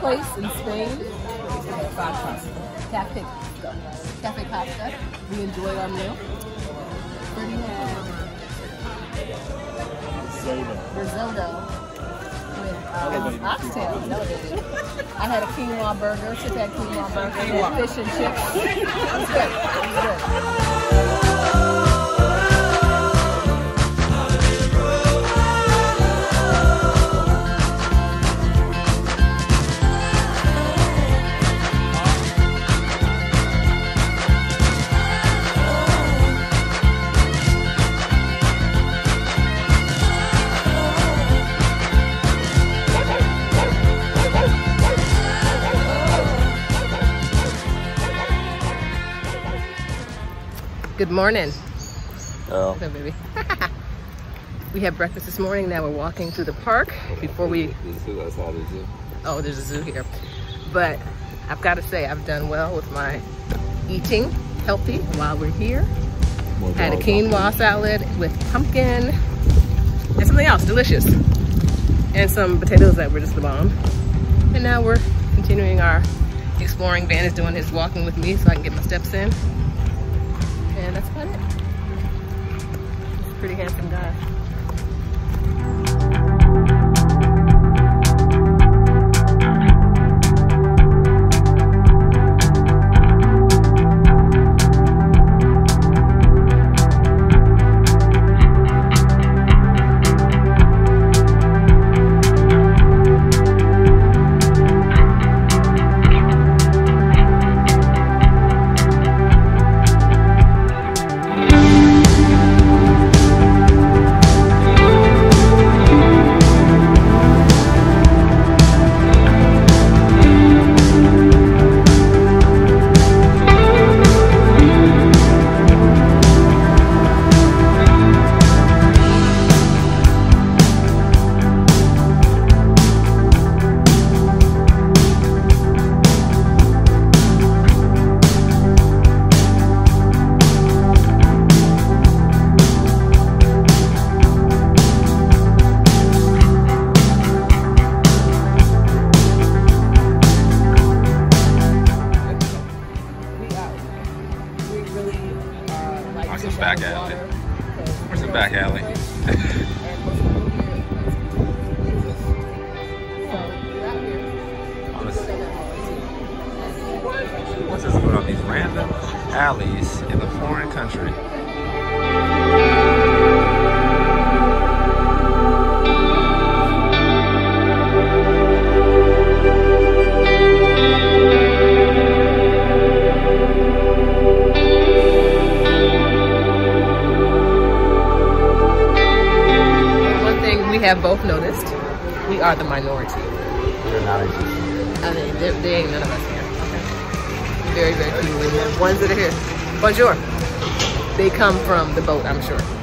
place in Spain. Cafe, Cafe Pasta. We enjoyed our meal. Risotto with um, oxtail. No. I had a quinoa burger. She had quinoa burger. and Fish and chips. It was good. It morning. Oh. Okay, baby. we had breakfast this morning. Now we're walking through the park before we. That's how they do. Oh, there's a zoo here. But I've got to say, I've done well with my eating healthy while we're here. More Had a quinoa salad with pumpkin and something else delicious. And some potatoes that were just the bomb. And now we're continuing our exploring. Van is doing his walking with me so I can get my steps in. And that's about it. He's a pretty handsome guy. Have both noticed, we are the minority. We're not. I mean, there, there ain't none of us here. Okay. Very, very few. Ones that are here, bonjour. They come from the boat, I'm sure.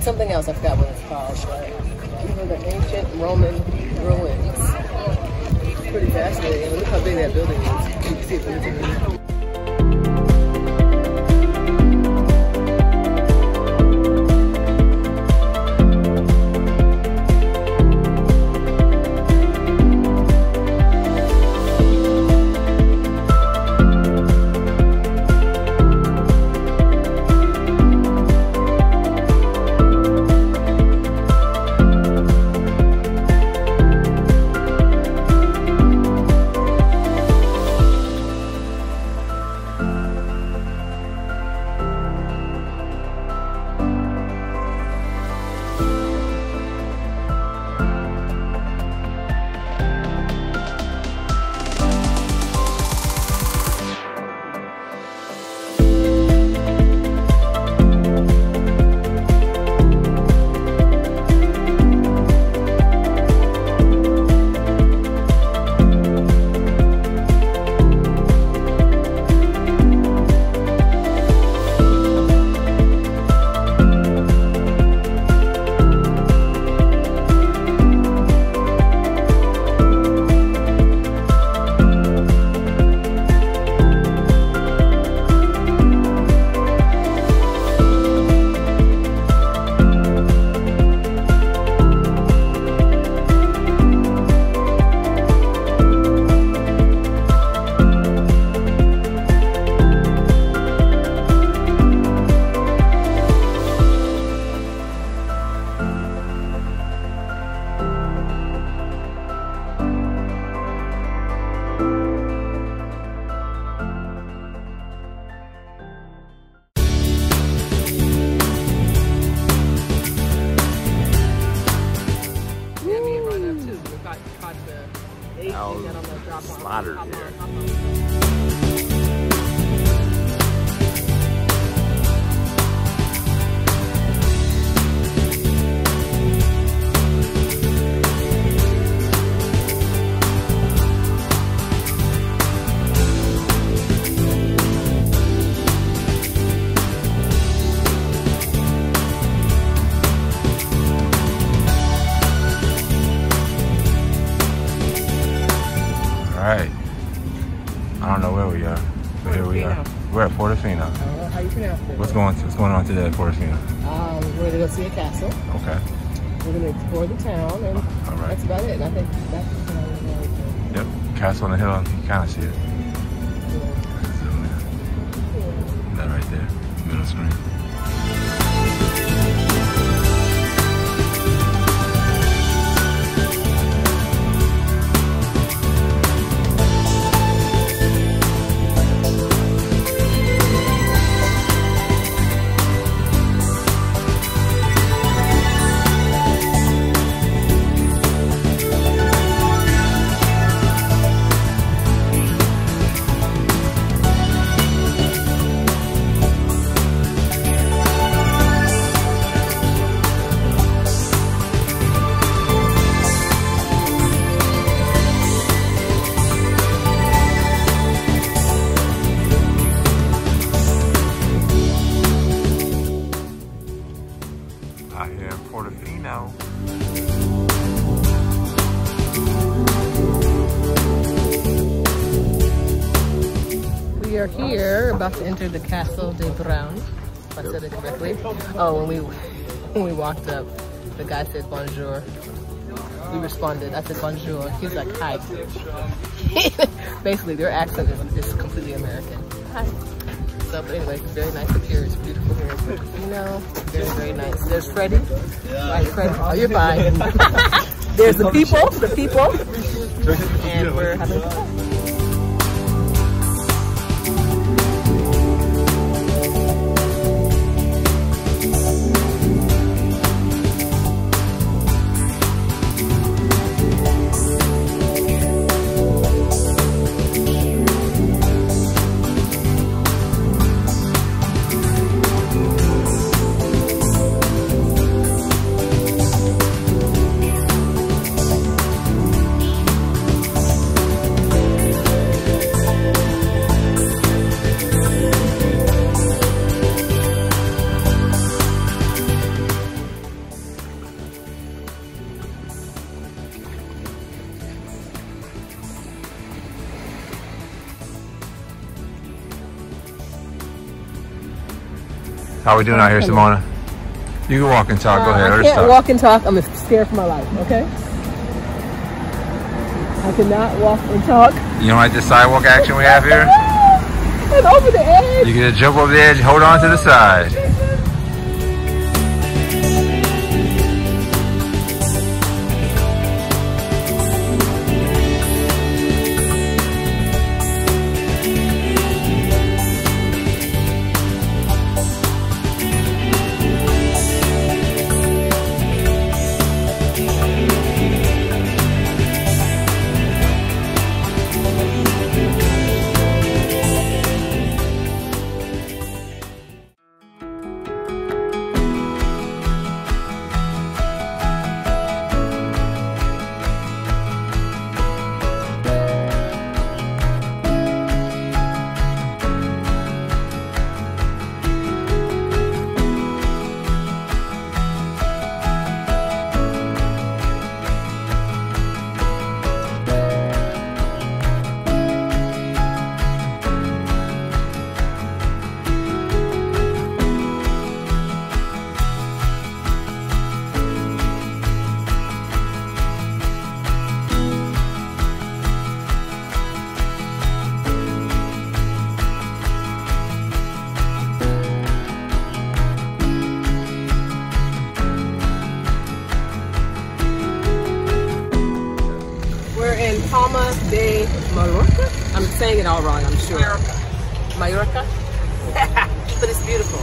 And something else, I forgot what it's called, but these are the ancient Roman ruins. Pretty fascinating. Look how big that building is. Here. What's going What's going on today at Portofino? Um, we're gonna go see a castle. Okay. We're gonna explore the town, and All right. that's about it. And I think that's what I was going to Yep. Castle on the hill. You kind of see it. Zoom in. That right there, middle screen. About to enter the Castle de Brown, if I said it correctly. Oh, when we when we walked up, the guy said bonjour. We responded. I said bonjour. He was like, hi. Basically, their accent is, is completely American. Hi. So, but anyway, it's very nice up here. It's beautiful here in Portofino. Very, very nice. There's Freddie. Right, Freddie. Oh, you're fine. There's the people, the people. And we're having fun. How are we doing out here, Simona? You can walk and talk. Go Uh, ahead. I can't talk. walk and talk. I'm scared for my life, okay? I cannot walk and talk. You don't like the sidewalk action we have here? And over the edge. You get to jump over the edge, hold on to the side. It all wrong, I'm sure. Mallorca. Mallorca? but it's beautiful.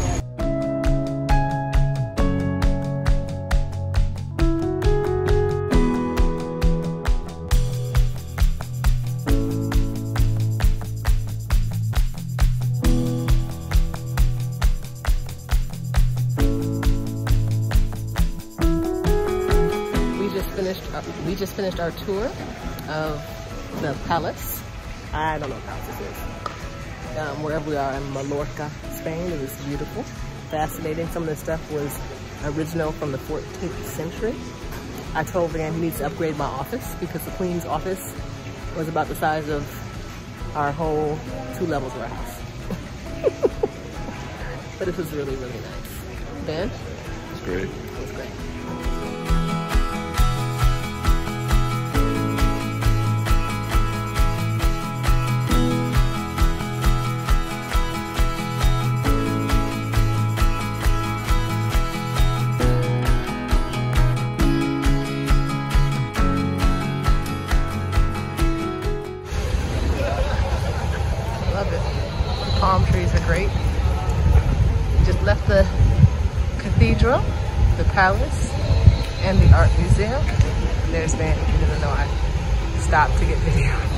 We just finished. Our, we just finished our tour of the palace. I don't know what this is. Um, wherever we are in Mallorca, Spain, it was beautiful, fascinating. Some of the stuff was original from the 14th century. I told Van he needs to upgrade my office because the Queen's office was about the size of our whole two levels of our house. but it was really, really nice. Ben, It's great. Palace, and the art museum. There's Van. He doesn't know I stopped to get video.